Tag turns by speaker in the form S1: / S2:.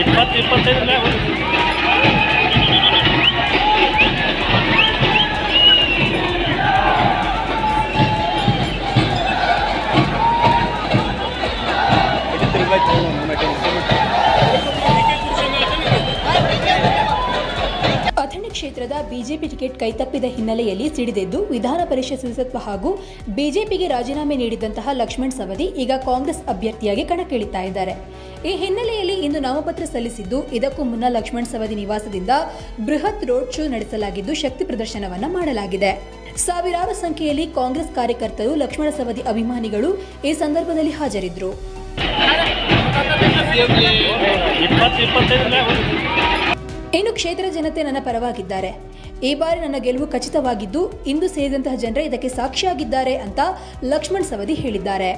S1: ಇಪ್ಪತ್ತು ಇಪ್ಪತ್ತೈದು ಮ್ಯಾಗ
S2: ಅಥಣಿ ಕ್ಷೇತ್ರದ ಬಿಜೆಪಿ ಟಿಕೆಟ್ ಕೈತಪ್ಪಿದ ಹಿನ್ನೆಲೆಯಲ್ಲಿ ಸಿಡಿದೆದ್ದು ವಿಧಾನ ಪರಿಷತ್ ಸದಸ್ಯತ್ವ ಹಾಗೂ ಬಿಜೆಪಿಗೆ ರಾಜೀನಾಮೆ ನೀಡಿದಂತಹ ಲಕ್ಷ್ಮಣ್ ಸವದಿ ಈಗ ಕಾಂಗ್ರೆಸ್ ಅಭ್ಯರ್ಥಿಯಾಗಿ ಕಣಕ್ಕಿಳಿತಾ ಇದ್ದಾರೆ. ಈ ಹಿನ್ನೆಲೆಯಲ್ಲಿ ಇಂದು ನಾಮಪತ್ರ ಸಲ್ಲಿಸಿದ್ದು ಇದಕ್ಕೂ ಮುನ್ನ ಲಕ್ಷ್ಮಣ್ ಸವದಿ ನಿವಾಸದಿಂದ ಬೃಹತ್ ರೋಡ್ ಶೋ ನಡೆಸಲಾಗಿದ್ದು ಶಕ್ತಿ ಪ್ರದರ್ಶನವನ್ನು ಮಾಡಲಾಗಿದೆ. ಸಾವಿರಾರು ಸಂಖ್ಯೆಯಲ್ಲಿ ಕಾಂಗ್ರೆಸ್ ಕಾರ್ಯಕರ್ತರು ಲಕ್ಷ್ಮಣ ಸವದಿ ಅಭಿಮಾನಿಗಳು ಈ ಸಂದರ್ಭದಲ್ಲಿ ಹಾಜರಿದ್ದರು ಇನ್ನು ಕ್ಷೇತ್ರ ಜನತೆ ನನ್ನ ಪರವಾಗಿದ್ದಾರೆ? ಈ ಬಾರಿ ನನ್ನ ಗೆಲುವು ಖಚಿತವಾಗಿದ್ದು, ಇಂದು ಸೇರಿದಂತಹ ಜನರೇ ಇದಕ್ಕೆ ಸಾಕ್ಷಿಯಾಗಿದ್ದಾರೆ ಅಂತ ಲಕ್ಷ್ಮಣ್ ಸವದಿ ಹೇಳಿದ್ದಾರೆ.